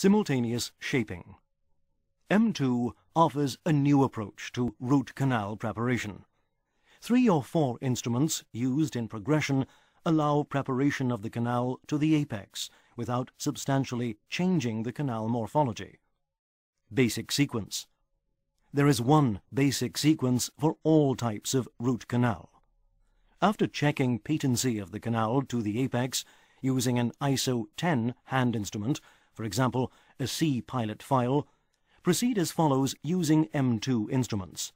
Simultaneous shaping. Mtwo offers a new approach to root canal preparation. Three or four instruments used in progression allow preparation of the canal to the apex without substantially changing the canal morphology. Basic sequence. There is one basic sequence for all types of root canal. After checking patency of the canal to the apex using an ISO 10 hand instrument, for example, a C pilot file, proceed as follows using Mtwo instruments.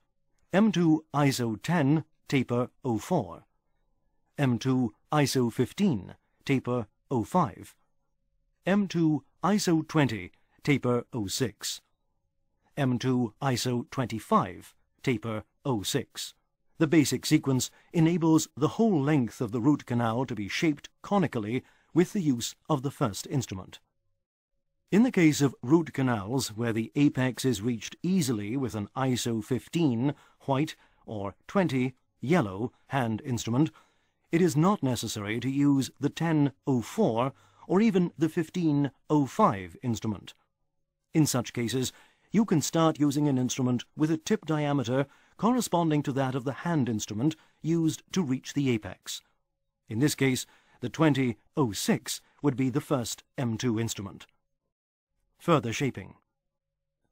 Mtwo ISO 10 taper 04, Mtwo ISO 15 taper 05, Mtwo ISO 20 taper 06, Mtwo ISO 25 taper 06. The basic sequence enables the whole length of the root canal to be shaped conically with the use of the first instrument. In the case of root canals where the apex is reached easily with an ISO 15 white or 20 yellow hand instrument, it is not necessary to use the 1004 or even the 1505 instrument. In such cases, you can start using an instrument with a tip diameter corresponding to that of the hand instrument used to reach the apex. In this case, the 2006 would be the first Mtwo instrument. Further shaping.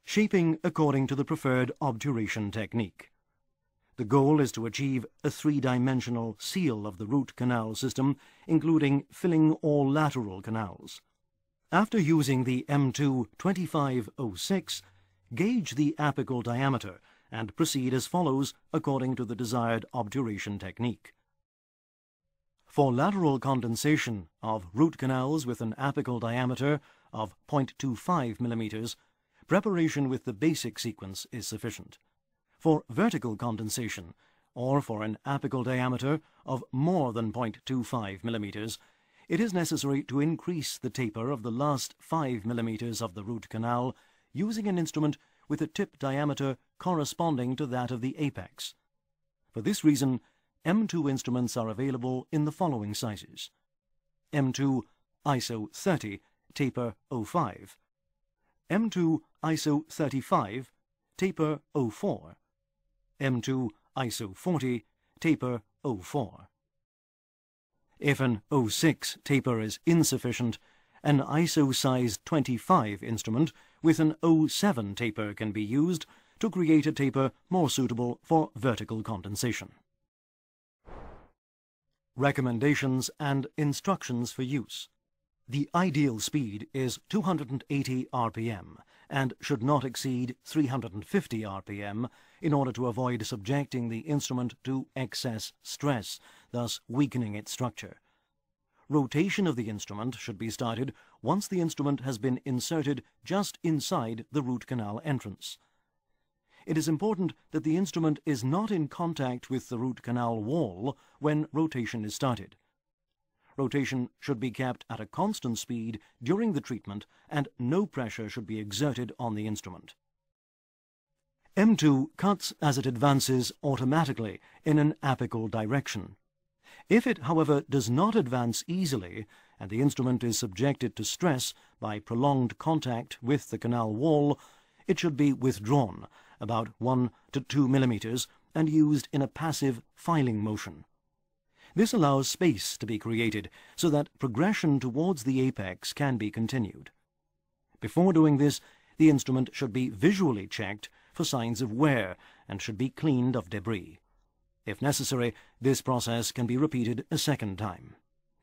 Shaping according to the preferred obturation technique. The goal is to achieve a three-dimensional seal of the root canal system, including filling all lateral canals. After using the Mtwo 2506, gauge the apical diameter and proceed as follows according to the desired obturation technique. For lateral condensation of root canals with an apical diameter of 0.25 millimeters, preparation with the basic sequence is sufficient. For vertical condensation, or for an apical diameter of more than 0.25 millimeters, it is necessary to increase the taper of the last 5 millimeters of the root canal using an instrument with a tip diameter corresponding to that of the apex. For this reason, Mtwo instruments are available in the following sizes. Mtwo ISO 30 taper 05, Mtwo ISO 35 taper 04, Mtwo ISO 40 taper 04. If an 06 taper is insufficient, an ISO size 25 instrument with an 07 taper can be used to create a taper more suitable for vertical condensation. Recommendations and instructions for use. The ideal speed is 280 rpm and should not exceed 350 rpm in order to avoid subjecting the instrument to excess stress, thus weakening its structure. Rotation of the instrument should be started once the instrument has been inserted just inside the root canal entrance. It is important that the instrument is not in contact with the root canal wall when rotation is started. Rotation should be kept at a constant speed during the treatment and no pressure should be exerted on the instrument. Mtwo cuts as it advances automatically in an apical direction. If it, however, does not advance easily, and the instrument is subjected to stress by prolonged contact with the canal wall, it should be withdrawn about 1 to 2 millimeters and used in a passive filing motion. This allows space to be created so that progression towards the apex can be continued. Before doing this, the instrument should be visually checked for signs of wear and should be cleaned of debris. If necessary, this process can be repeated a second time.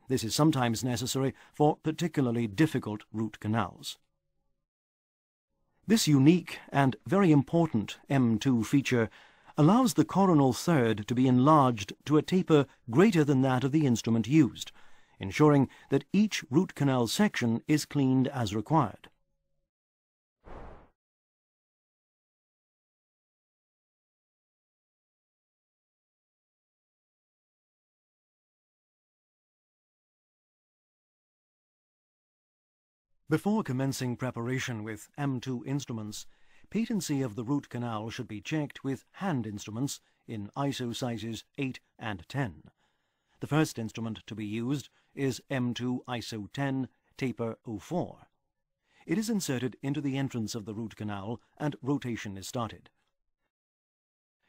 This is sometimes necessary for particularly difficult root canals. This unique and very important Mtwo feature allows the coronal third to be enlarged to a taper greater than that of the instrument used, ensuring that each root canal section is cleaned as required. Before commencing preparation with Mtwo instruments, patency of the root canal should be checked with hand instruments in ISO sizes 8 and 10. The first instrument to be used is Mtwo ISO 10 Taper 04. It is inserted into the entrance of the root canal and rotation is started.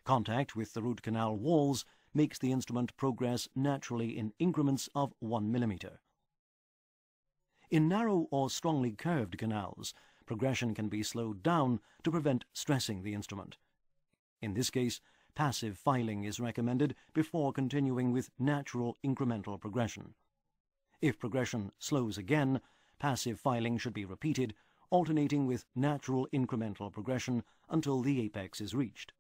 Contact with the root canal walls makes the instrument progress naturally in increments of 1 millimeter. In narrow or strongly curved canals, progression can be slowed down to prevent stressing the instrument. In this case, passive filing is recommended before continuing with natural incremental progression. If progression slows again, passive filing should be repeated, alternating with natural incremental progression until the apex is reached.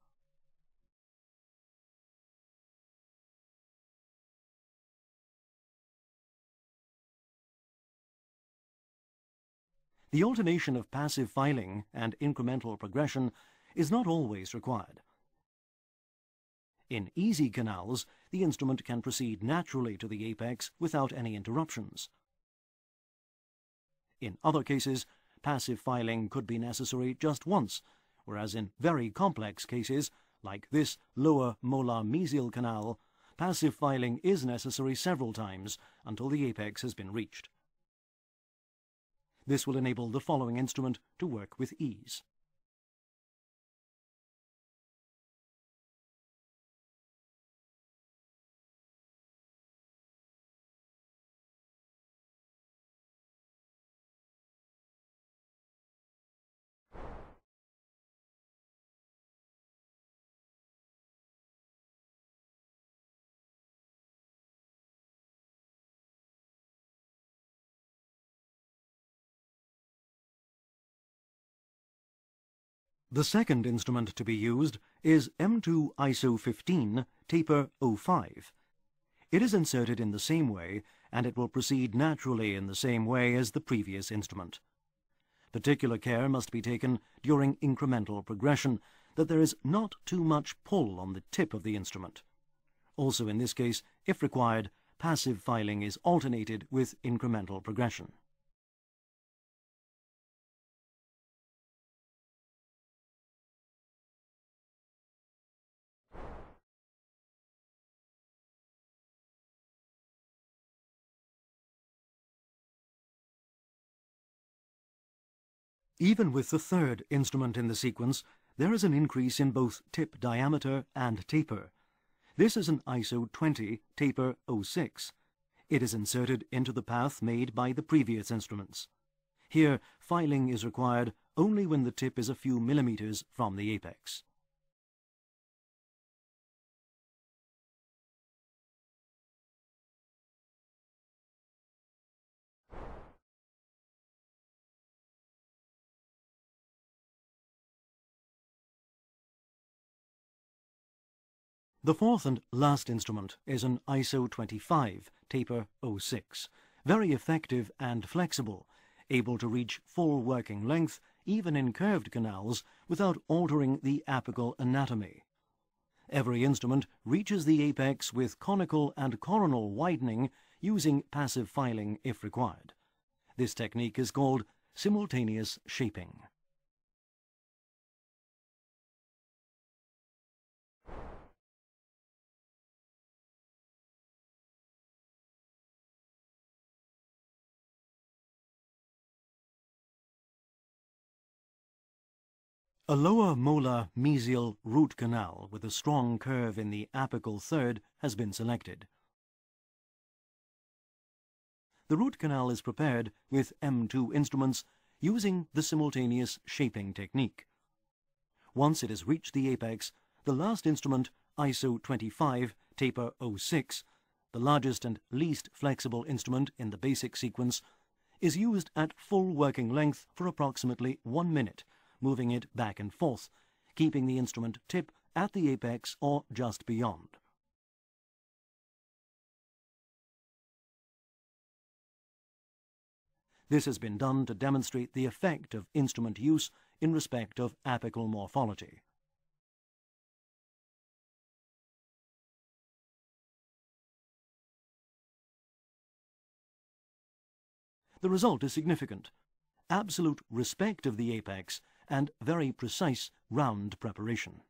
The alternation of passive filing and incremental progression is not always required. In easy canals, the instrument can proceed naturally to the apex without any interruptions. In other cases, passive filing could be necessary just once, whereas in very complex cases, like this lower molar mesial canal, passive filing is necessary several times until the apex has been reached. This will enable the following instrument to work with ease. The second instrument to be used is Mtwo ISO 15 taper 05. It is inserted in the same way and it will proceed naturally in the same way as the previous instrument. Particular care must be taken during incremental progression that there is not too much pull on the tip of the instrument. Also in this case, if required, passive filing is alternated with incremental progression. Even with the third instrument in the sequence, there is an increase in both tip diameter and taper. This is an ISO 20 taper 06. It is inserted into the path made by the previous instruments. Here, filing is required only when the tip is a few millimeters from the apex. The fourth and last instrument is an ISO 25 taper 06, very effective and flexible, able to reach full working length even in curved canals without altering the apical anatomy. Every instrument reaches the apex with conical and coronal widening using passive filing if required. This technique is called simultaneous shaping. A lower molar mesial root canal with a strong curve in the apical third has been selected. The root canal is prepared with Mtwo instruments using the simultaneous shaping technique. Once it has reached the apex, the last instrument, ISO 25 taper 06, the largest and least flexible instrument in the basic sequence, is used at full working length for approximately one minute moving it back and forth, keeping the instrument tip at the apex or just beyond. This has been done to demonstrate the effect of instrument use in respect of apical morphology. The result is significant. Absolute respect of the apex and very precise round preparation.